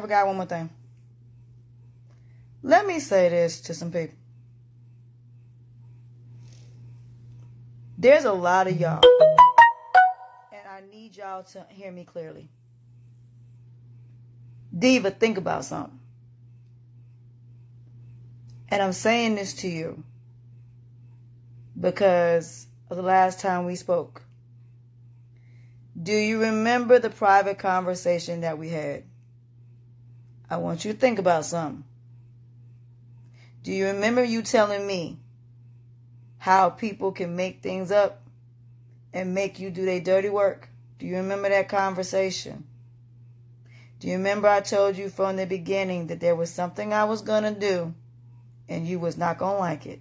forgot one more thing. Let me say this to some people. There's a lot of y'all, and I need y'all to hear me clearly. Diva, think about something. And I'm saying this to you because of the last time we spoke. Do you remember the private conversation that we had? I want you to think about something. Do you remember you telling me how people can make things up and make you do their dirty work? Do you remember that conversation? Do you remember I told you from the beginning that there was something I was going to do and you was not going to like it?